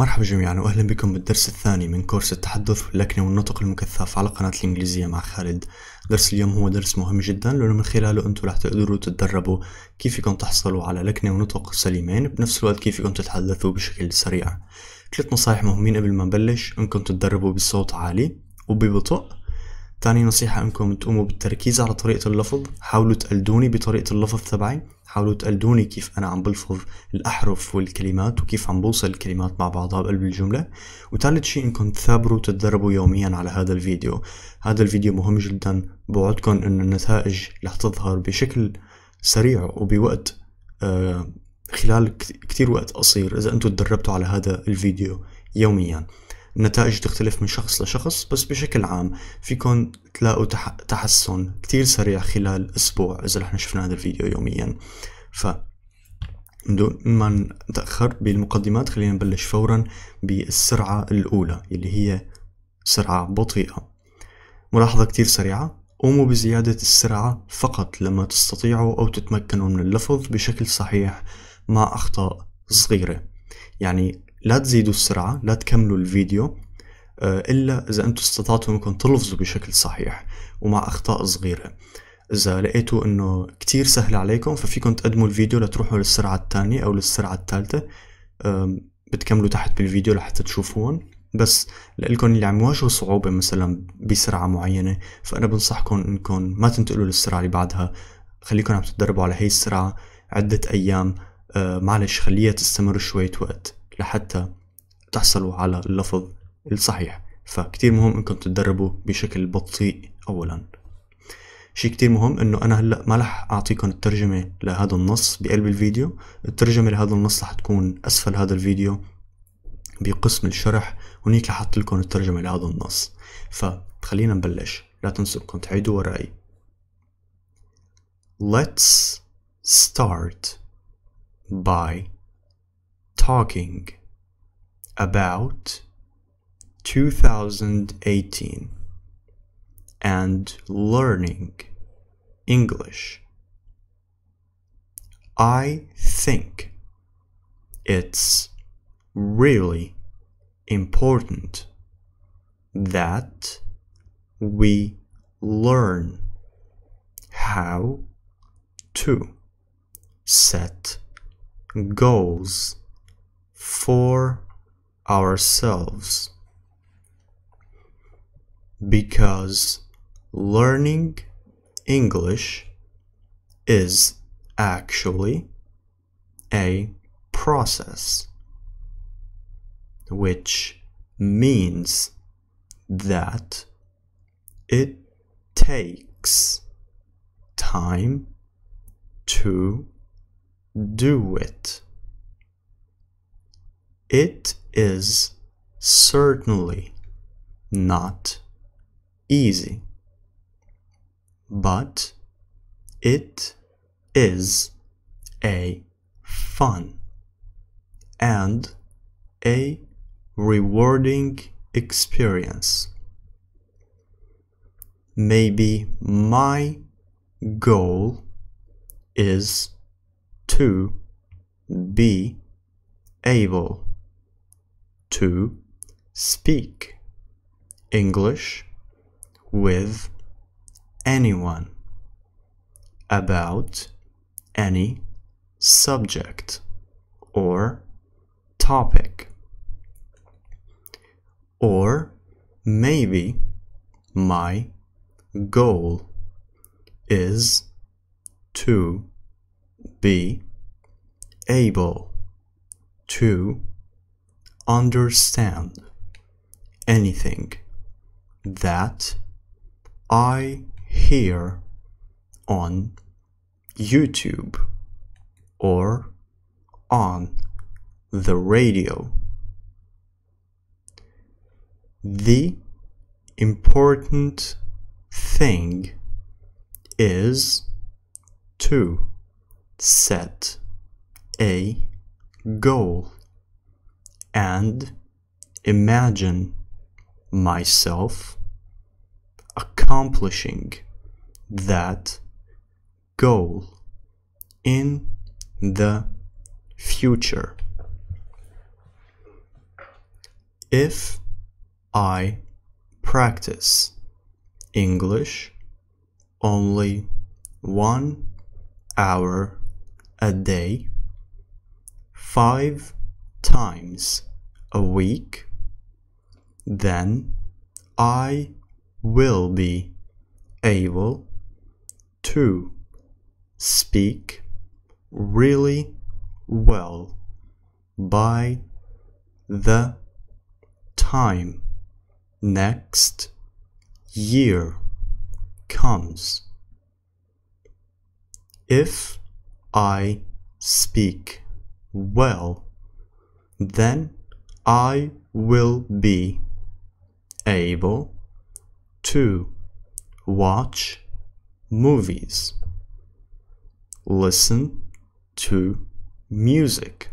مرحبا جميعا واهلا بكم بالدرس الثاني من كورس التحدث واللكنة والنطق المكثف على قناة الإنجليزية مع خالد. درس اليوم هو درس مهم جدا لأنه من خلاله أنتم رح تقدروا تتدربوا كيف فيكم تحصلوا على لكنة ونطق سليمين بنفس الوقت كيف فيكم تتحدثوا بشكل سريع. ثلاث نصائح مهمين قبل ما نبلش إنكم تتدربوا بصوت عالي وببطء. تاني نصيحة انكم تقوموا بالتركيز على طريقة اللفظ. حاولوا تقلدوني بطريقة اللفظ تبعي. حاولوا تقلدوني كيف أنا عم بلفظ الأحرف والكلمات وكيف عم بوصل الكلمات مع بعضها بقلب الجملة. وثالث شيء إنكم تثابروا وتتدربوا يوميا على هذا الفيديو. هذا الفيديو مهم جدا. بوعدكم انه النتائج رح تظهر بشكل سريع وبوقت آه خلال كتير وقت قصير إذا أنتم تدربتوا على هذا الفيديو يوميا. النتائج تختلف من شخص لشخص بس بشكل عام فيكم تلاقوا تح... تحسن كتير سريع خلال أسبوع إذا رح شفنا هذا الفيديو يوميا. ف بدون ما نتأخر بالمقدمات خلينا نبلش فورا بالسرعة الأولى اللي هي سرعة بطيئة. ملاحظة كتير سريعة قوموا بزيادة السرعة فقط لما تستطيعوا أو تتمكنوا من اللفظ بشكل صحيح مع أخطاء صغيرة. يعني لا تزيدوا السرعة لا تكملوا الفيديو إلا إذا أنتم استطعتوا أنكم تلفظوا بشكل صحيح ومع أخطاء صغيرة. إذا لقيتوا أنه كتير سهل عليكم ففيكم تقدموا الفيديو لتروحوا للسرعة الثانية أو للسرعة الثالثة بتكملوا تحت بالفيديو لحتى تشوفوهم بس لإلكم اللي عم يواجهوا صعوبة مثلا بسرعة معينة فأنا بنصحكم أنكم ما تنتقلوا للسرعة اللي بعدها. خليكم عم تتدربوا على هي السرعة عدة أيام معلش خليها تستمر شوية وقت. لحتى تحصلوا على اللفظ الصحيح. فكتير مهم إنكم تتدربوا بشكل بطيء اولا. شيء كتير مهم إنه أنا هلأ ما رح أعطيكم الترجمة لهذا النص بقلب الفيديو. الترجمة لهذا النص رح تكون أسفل هذا الفيديو بقسم الشرح هنيك رح أحط لكم الترجمة لهذا النص. فخلينا نبلش. لا تنسوا إنكم تعيدوا وراي. Let's start by talking about 2018 and learning English. I think it's really important that we learn how to set goals for ourselves because learning English is actually a process which means that it takes time to do it. It is certainly not easy, but it is a fun and a rewarding experience. Maybe my goal is to be able to speak English with anyone about any subject or topic. Or maybe my goal is to be able to understand anything that I hear on YouTube or on the radio. The important thing is to set a goal and imagine myself accomplishing that goal in the future. If I practice English only one hour a day, five times a week, then I will be able to speak really well by the time next year comes. If I speak well, then I will be able to watch movies, listen to music,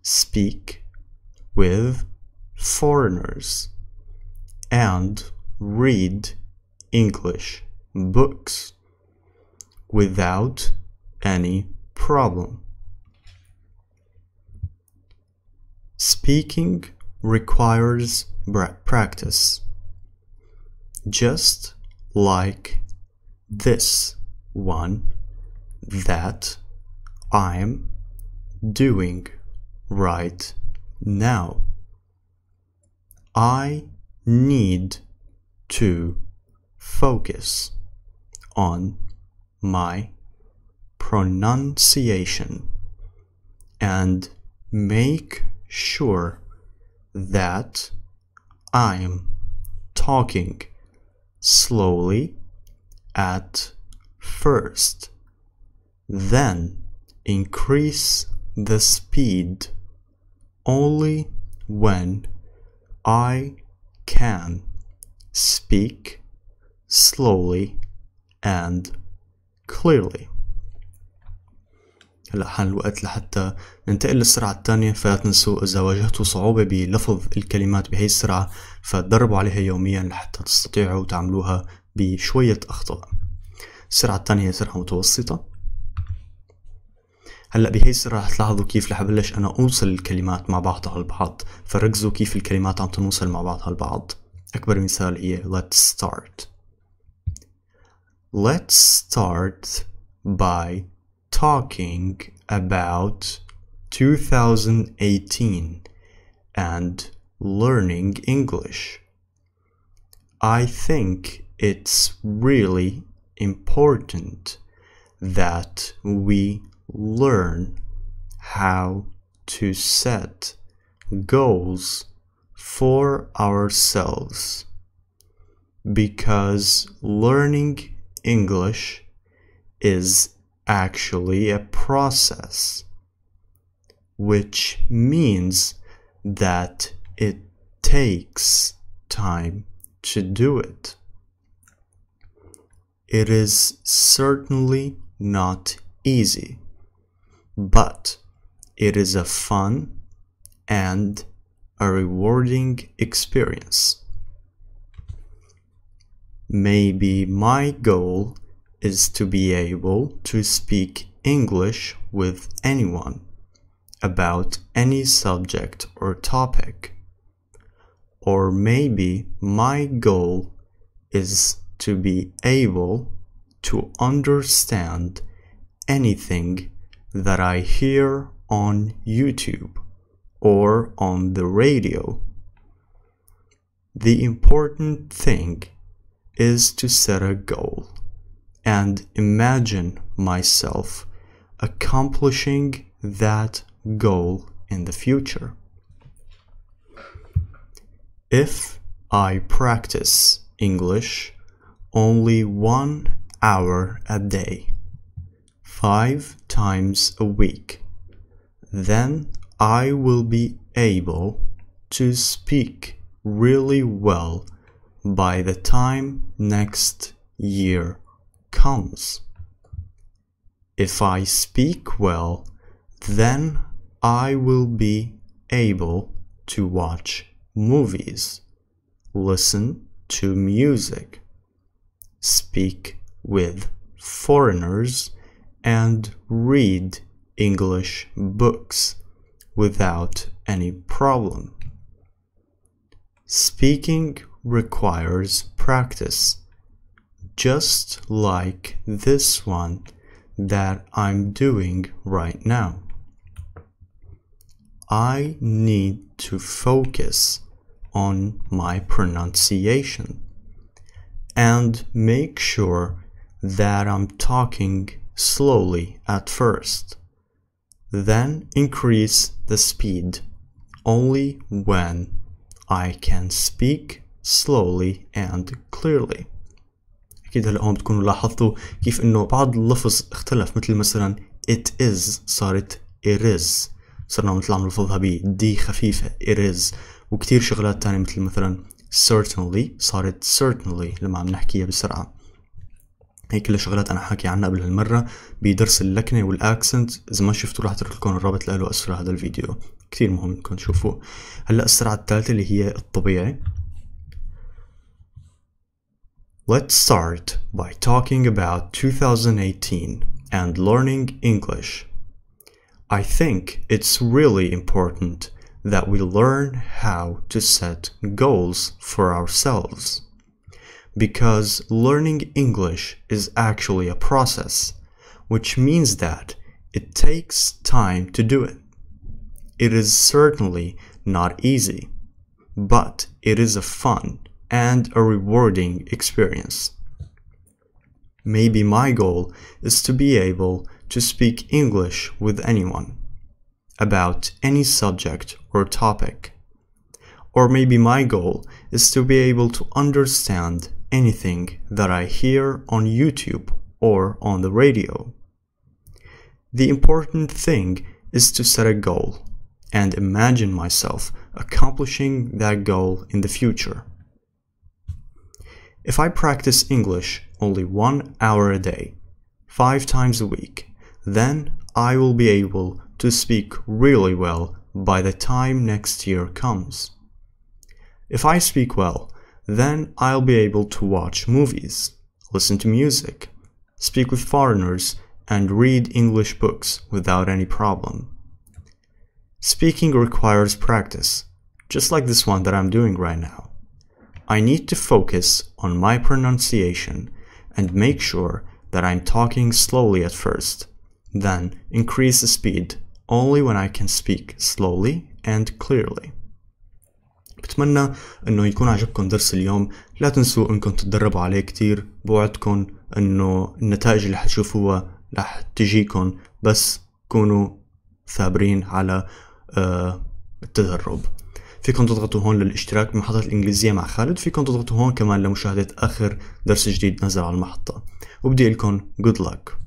speak with foreigners, and read English books without any problem. Speaking requires practice, just like this one that I'm doing right now. I need to focus on my pronunciation and make sure that I'm talking slowly at first, then increase the speed only when I can speak slowly and clearly هلا حان الوقت لحتى ننتقل للسرعة الثانية فلا تنسوا إذا واجهتوا صعوبة بلفظ الكلمات بهي السرعة فتدربوا عليها يوميا لحتى تستطيعوا تعملوها بشوية أخطاء. السرعة الثانية هي سرعة متوسطة. هلأ بهي السرعة رح تلاحظوا كيف رح بلش أنا أوصل الكلمات مع بعضها البعض. فركزوا كيف الكلمات عم تنوصل مع بعضها البعض. أكبر مثال هي let's start. Let's start by talking about 2018 and learning English. I think it's really important that we learn how to set goals for ourselves because learning English is actually a process, which means that it takes time to do it. It is certainly not easy, but it is a fun and a rewarding experience. Maybe my goal is to be able to speak English with anyone about any subject or topic. Or maybe my goal is to be able to understand anything that I hear on YouTube or on the radio. The important thing is to set a goal and imagine myself accomplishing that goal in the future. If I practice English only one hour a day, five times a week, then I will be able to speak really well by the time next year comes. If I speak well, then I will be able to watch movies, listen to music, speak with foreigners, and read English books without any problem. Speaking requires practice, just like this one that I'm doing right now. I need to focus on my pronunciation and make sure that I'm talking slowly at first. Then increase the speed only when I can speak slowly and clearly. أكيد هلا هون بتكونوا لاحظتوا كيف إنه بعض اللفظ اختلف مثل مثلا it is صارت it is. صرنا نطلع نلفظها ب دي خفيفة it is. وكتير شغلات تانية مثل مثلا certainly صارت certainly لما عم نحكيها بسرعة. هي كلها شغلات أنا حاكي عنها قبل هالمرة بدرس اللكنة والاكسنت إذا ما شفتوا راح اترك لكم الرابط له اسفل هذا الفيديو. كتير مهم إنكم تشوفوه. هلا السرعة الثالثة اللي هي الطبيعي. Let's start by talking about 2018 and learning English. I think it's really important that we learn how to set goals for ourselves. Because learning English is actually a process, which means that it takes time to do it. It is certainly not easy, but it is a fun and a rewarding experience. Maybe my goal is to be able to speak English with anyone about any subject or topic. Or maybe my goal is to be able to understand anything that I hear on YouTube or on the radio. The important thing is to set a goal and imagine myself accomplishing that goal in the future. If I practice English only one hour a day, five times a week, then I will be able to speak really well by the time next year comes. If I speak well, then I'll be able to watch movies, listen to music, speak with foreigners, and read English books without any problem. Speaking requires practice, just like this one that I'm doing right now. I need to focus on my pronunciation and make sure that I'm talking slowly at first, then increase the speed only when I can speak slowly and clearly. بتمنى انه يكون عجبكم درس اليوم لا تنسوا انكم تتدربوا عليه كتير بوعدكم انه النتائج اللي حتشوفوها رح تجيكم بس كونوا ثابرين على آه التدرب فيكم تضغطوا هون للاشتراك بمحطة الإنجليزية مع خالد فيكم تضغطوا هون كمان لمشاهدة آخر درس جديد نزل على المحطة. وبدي لكم good luck.